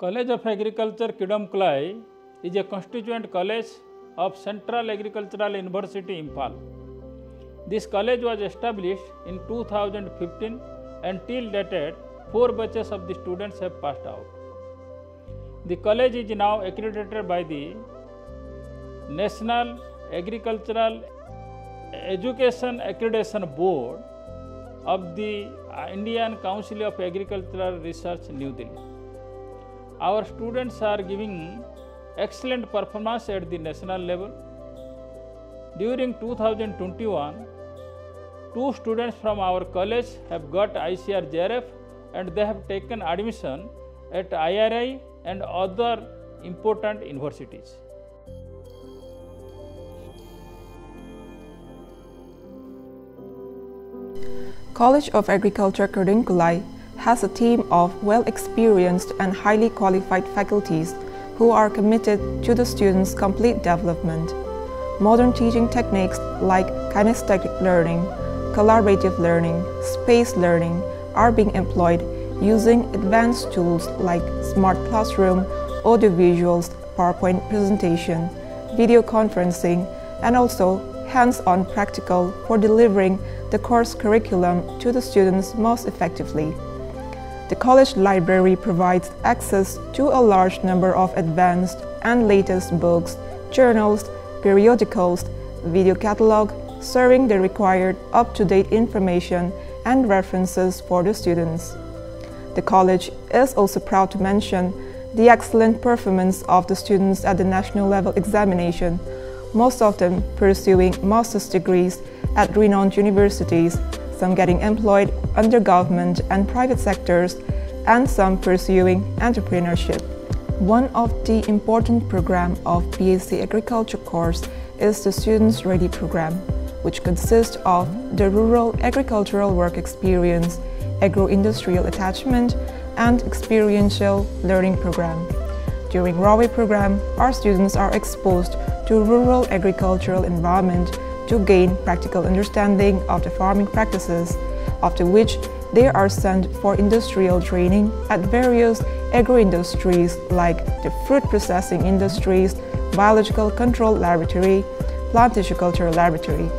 College of agriculture क्लाई is a constituent college of central agricultural university Imphal this college was established in two thousand fifteen and till dated four batches of the students have passed out the college is now accredited by the national agricultural education accreditation board of the Indian council of agricultural research new Delhi Our students are giving excellent performance at the national level. During 2021, two students from our college have got ICAR JRF and they have taken admission at IRI and other important universities. College of Agriculture Kyrdemkulai has a team of well-experienced and highly qualified faculties who are committed to the students' complete development. Modern teaching techniques like kinesthetic learning, collaborative learning, space learning are being employed using advanced tools like smart classroom, audiovisuals, PowerPoint presentation, video conferencing, and also hands-on practical for delivering the course curriculum to the students most effectively. The college library provides access to a large number of advanced and latest books, journals, periodicals, video catalog, serving the required up-to-date information and references for the students. The college is also proud to mention the excellent performance of the students at the national level examination, most of them pursuing master's degrees at renowned universities, some getting employed under government and private sectors, and some pursuing entrepreneurship. One of the important program of BSc Agriculture course is the Students Ready program, which consists of the Rural Agricultural Work Experience, Agro-Industrial Attachment, and Experiential Learning program. During RAWE program, our students are exposed to rural agricultural environment to gain practical understanding of the farming practices, after which they are sent for industrial training at various agro-industries like the fruit processing industries, biological control laboratory, plant tissue culture laboratory.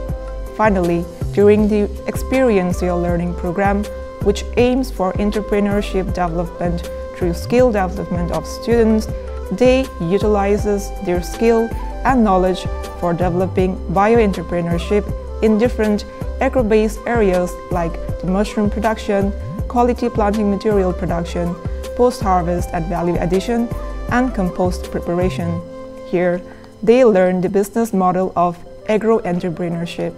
Finally, during the experiential learning program, which aims for entrepreneurship development through skill development of students, they utilizes their skill and knowledge for developing bio-entrepreneurship in different agro-based areas like the mushroom production, quality planting material production, post-harvest and value addition, and compost preparation. Here, they learn the business model of agro-entrepreneurship.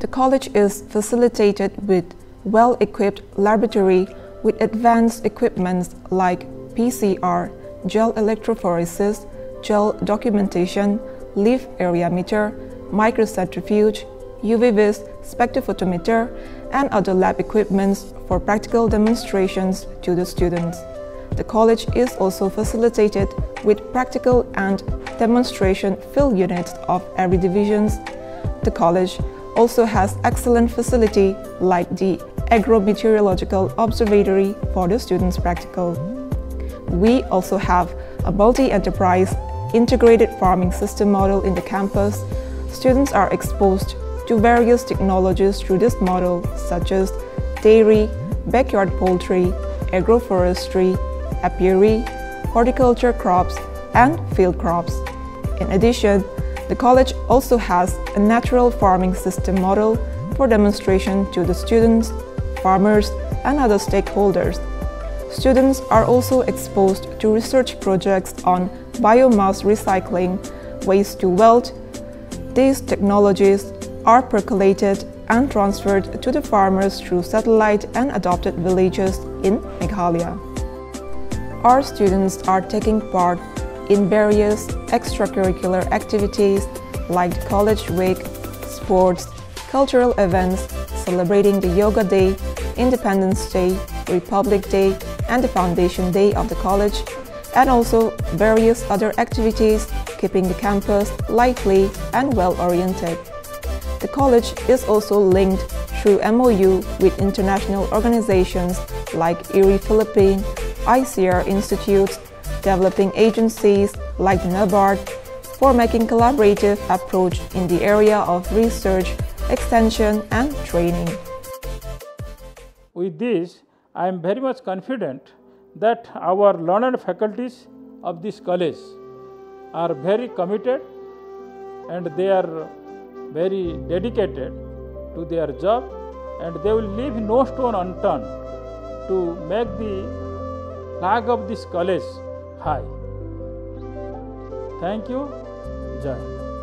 The college is facilitated with well-equipped laboratory with advanced equipments like PCR, gel electrophoresis, gel documentation, leaf area meter, microcentrifuge, UV-vis spectrophotometer, and other lab equipments for practical demonstrations to the students. The college is also facilitated with practical and demonstration field units of every divisions. The college also has excellent facility like the Agro-Meteorological Observatory for the students' practical. We also have a multi-enterprise integrated farming system model in the campus. Students are exposed to various technologies through this model such as dairy, backyard poultry, agroforestry, apiary, horticulture crops, and field crops. In addition, the college also has a natural farming system model for demonstration to the students, farmers, and other stakeholders. Students are also exposed to research projects on biomass recycling, waste to wealth. These technologies are percolated and transferred to the farmers through satellite and adopted villages in Meghalaya. Our students are taking part in various extracurricular activities like college week, sports, cultural events, celebrating the Yoga Day, Independence Day, Republic Day, and the Foundation Day of the college, and also various other activities keeping the campus lively and well-oriented. The college is also linked through MOU with international organizations like IRRI Philippines, ICAR institutes, developing agencies like NABARD for making collaborative approach in the area of research, extension and training. With this, I am very much confident that our learned faculties of this college are very committed and they are very dedicated to their job and they will leave no stone unturned to make the flag of this college high. Thank you. Jai.